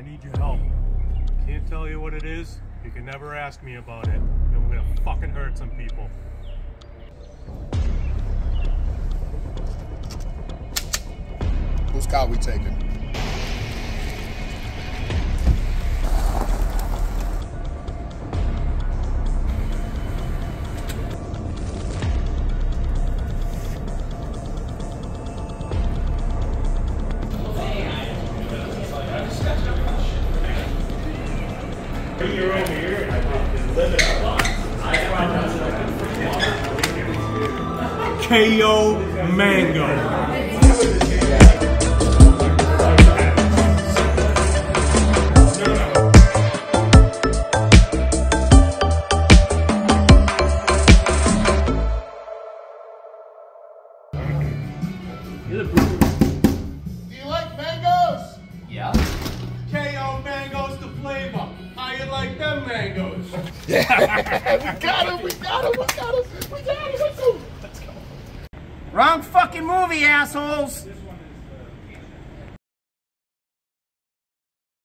I need your help. Can't tell you what it is. You can never ask me about it. And we're gonna fucking hurt some people. Whose car we taking? KO Mango. Do you like mangoes? Like them mangoes? we got him, we got him, we got him, we got him, let's go. Wrong fucking movie, assholes.